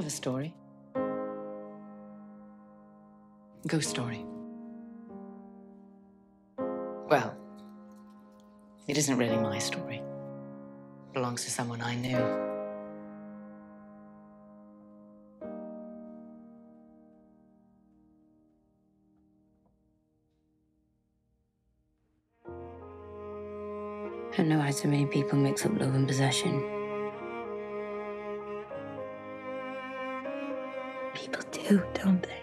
Have a story. Ghost story. Well, it isn't really my story. It belongs to someone I knew. I know why so many people mix up love and possession. Do, don't they?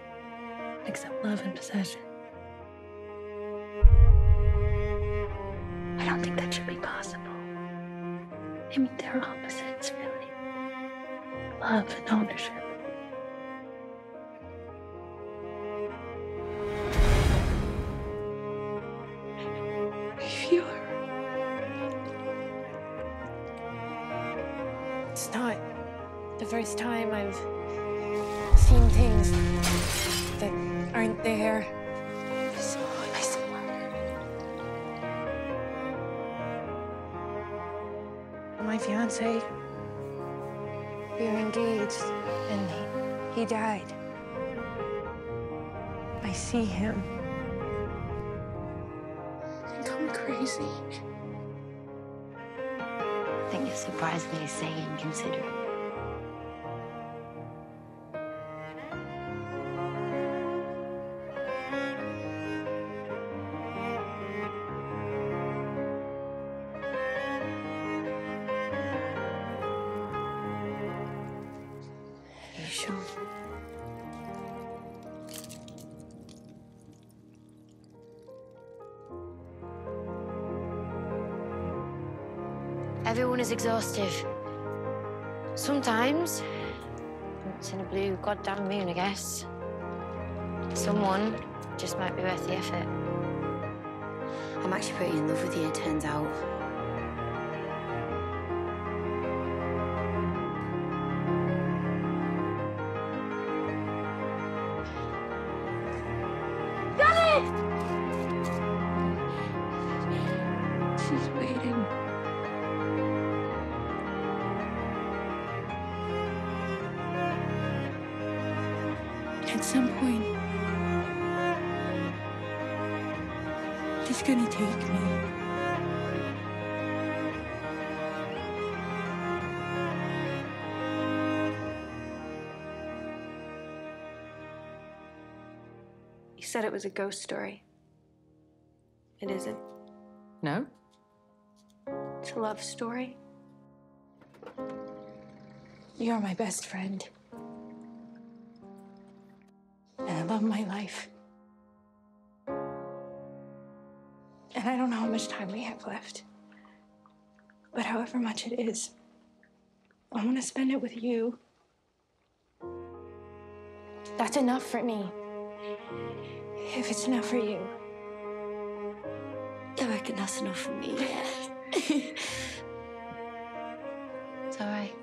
Except love and possession. I don't think that should be possible. I mean, they're opposites, really. Love and ownership. It's not the first time I've seen things that aren't there. I saw, I saw My fiance, we were engaged, and he, he died. I see him. I think I'm crazy. I think you're surprisingly sane and Everyone is exhaustive. Sometimes, once in a blue goddamn moon, I guess. Someone just might be worth the effort. I'm actually pretty in love with you, it turns out. At some point, she's gonna take me. You said it was a ghost story. It isn't. No? It's a love story. You're my best friend. Love my life. And I don't know how much time we have left. But however much it is, I want to spend it with you. That's enough for me. If it's enough for you. I reckon that's enough for me. It's all right.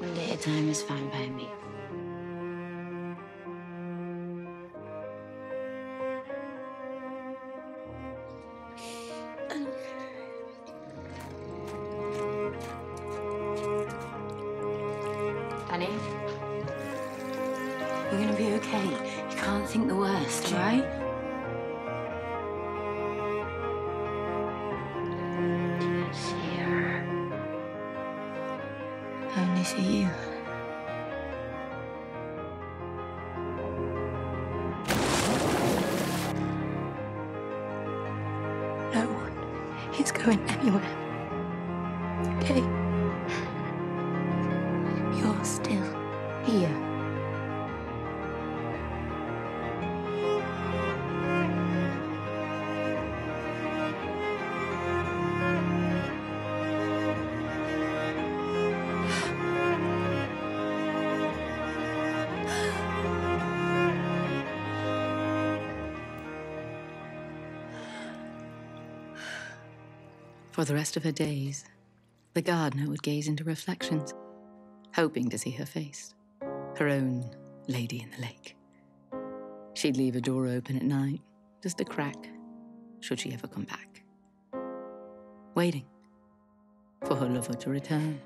One day at a time is fine by me. Gonna be okay. You can't think the worst, right? I only see you. No going anywhere. Okay? You're still here. For the rest of her days, the gardener would gaze into reflections, hoping to see her face, her own lady in the lake. She'd leave a door open at night, just a crack, should she ever come back. Waiting for her lover to return.